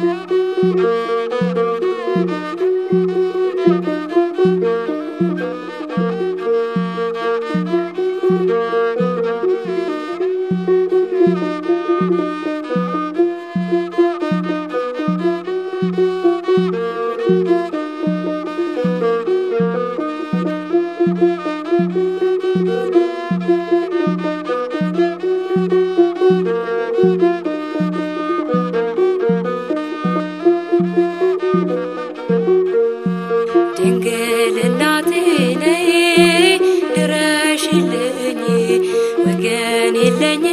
ድንግል Да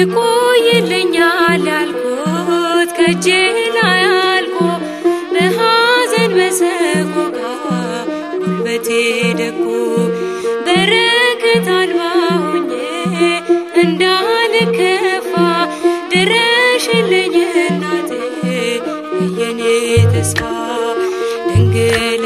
ይቆይልኛል ያልኩት ከእጄ ላይ አልቆ በሐዘን በሰቆቃ ጉልበቴ ደቆ በረከት አልባ ሆኜ እንዳልከፋ ድረሽልኝ እናቴ የኔ ተስፋ ድንግል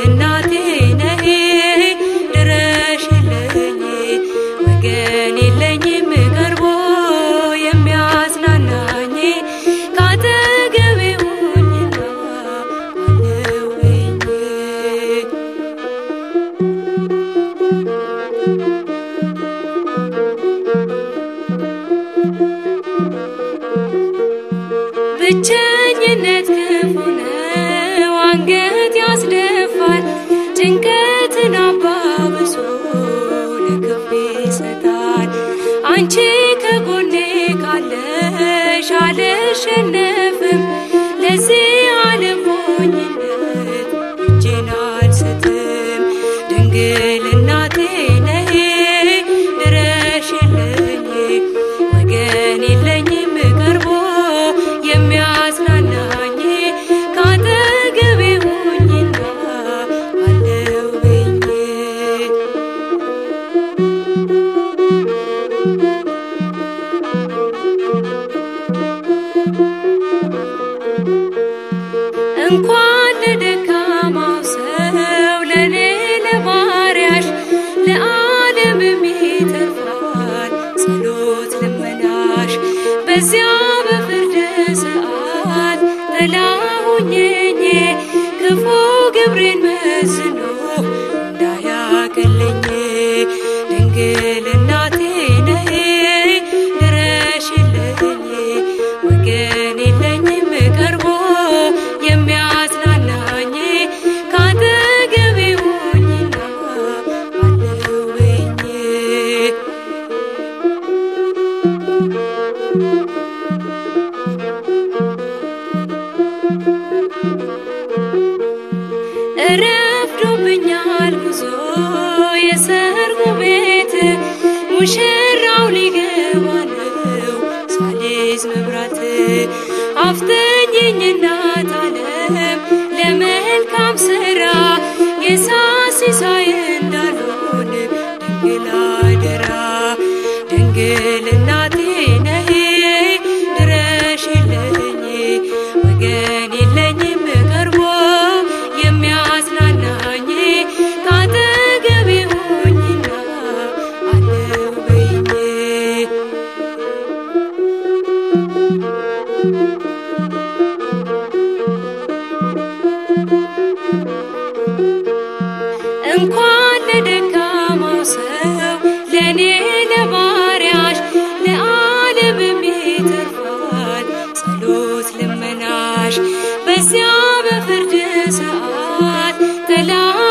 አንቺ ከጎኔ ካለሽ አልሸነፍም። እንኳን ለደካማው ሰው ለኔ ለባሪያሽ ለዓለምም ይተርፋል ጸሎት ልመናሽ። በዚያ በፍርድ ሰዓት ሁኜኝ ክፉ ግብሬን መዝኖ ሙሽራው ሊገባ ነው። ሳልዝ መብራት አፍጠኝኝ እናት ዓለም ለመልካም ስራ የሳሲሳይ እንዳልሆን ድንግል አደራ ድንግል እናት እንኳን ለደካማው ሰው ለእኔ ለባሪያሽ ለዓለምም ይተርፋል ጸሎት ልመናሽ። በዚያ በፍርድ ሰዓት ከላይ